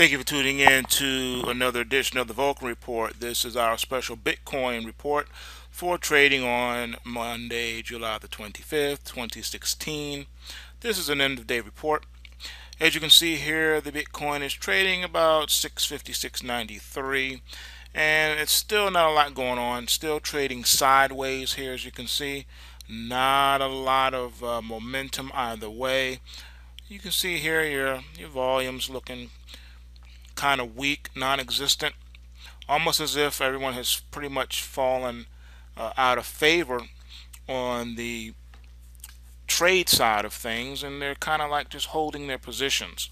Thank you for tuning in to another edition of the Vulcan Report. This is our special Bitcoin report for trading on Monday, July the 25th, 2016. This is an end of day report. As you can see here, the Bitcoin is trading about 656.93 and it's still not a lot going on. Still trading sideways here as you can see. Not a lot of uh, momentum either way. You can see here your, your volume's looking kind of weak, non-existent, almost as if everyone has pretty much fallen uh, out of favor on the trade side of things, and they're kind of like just holding their positions.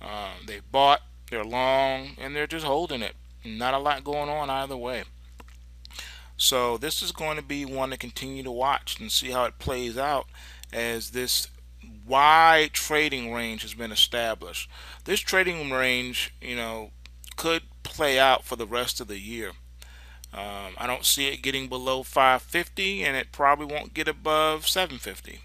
Uh, they bought, they're long, and they're just holding it. Not a lot going on either way. So this is going to be one to continue to watch and see how it plays out as this wide trading range has been established. This trading range, you know, could play out for the rest of the year. Um, I don't see it getting below 550 and it probably won't get above 750.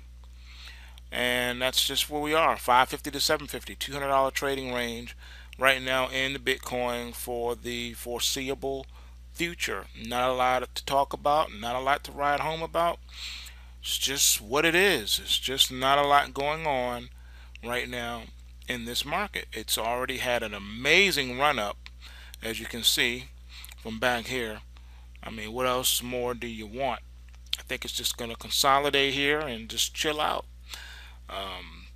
And that's just where we are, 550 to 750, $200 trading range right now in the Bitcoin for the foreseeable future. Not a lot to talk about, not a lot to ride home about. It's just what it is. It's just not a lot going on right now in this market. It's already had an amazing run up, as you can see from back here. I mean, what else more do you want? I think it's just going to consolidate here and just chill out. Um,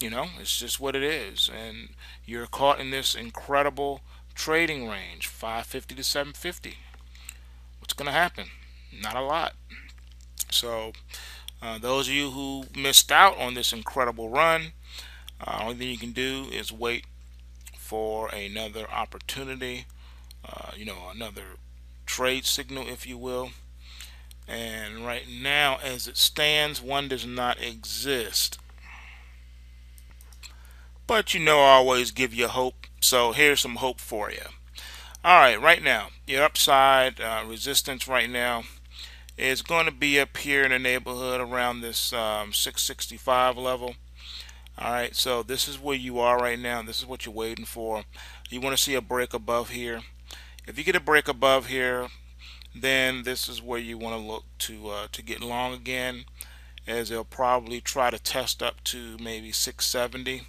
you know, it's just what it is. And you're caught in this incredible trading range, 550 to 750. What's going to happen? Not a lot. So uh, those of you who missed out on this incredible run, uh, only thing you can do is wait for another opportunity, uh, you know, another trade signal, if you will. And right now, as it stands, one does not exist. But you know, I always give you hope. So here's some hope for you. All right, right now, your upside uh, resistance right now is going to be up here in the neighborhood around this um, 665 level. All right so this is where you are right now. This is what you're waiting for. You want to see a break above here. If you get a break above here then this is where you want to look to uh, to get long again as they'll probably try to test up to maybe 670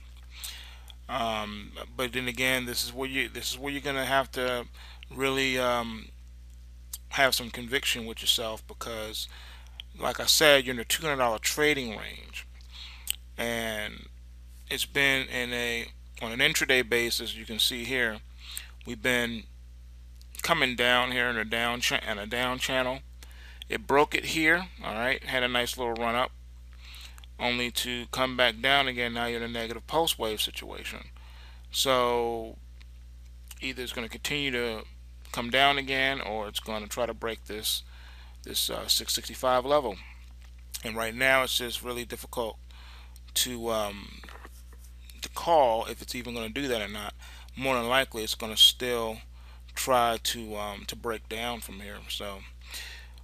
um, but then again this is where you this is where you're gonna have to really um, have some conviction with yourself because like I said you're in a $200 trading range. And it's been in a on an intraday basis you can see here we've been coming down here in a down and a down channel. It broke it here all right had a nice little run up only to come back down again. Now you're in a negative pulse wave situation. So either it's going to continue to come down again or it's going to try to break this this uh, 665 level. And right now it's just really difficult to um, to call if it's even going to do that or not. More than likely it's going to still try to um, to break down from here. So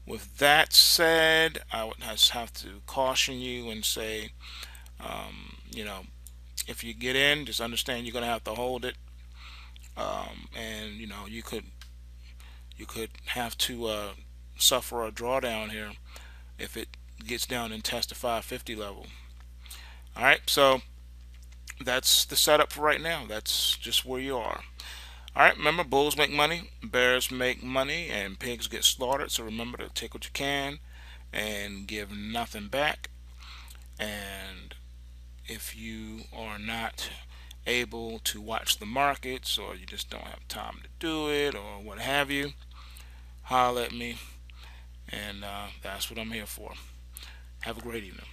with that said I would just have to caution you and say um, you know if you get in just understand you're gonna have to hold it um, and you know you could you could have to uh, suffer a drawdown here if it gets down and test the 550 level. All right, so that's the setup for right now. That's just where you are. All right, remember, bulls make money, bears make money, and pigs get slaughtered. So remember to take what you can and give nothing back. And if you are not able to watch the markets or you just don't have time to do it or what have you, holler at me. And uh, that's what I'm here for. Have a great evening.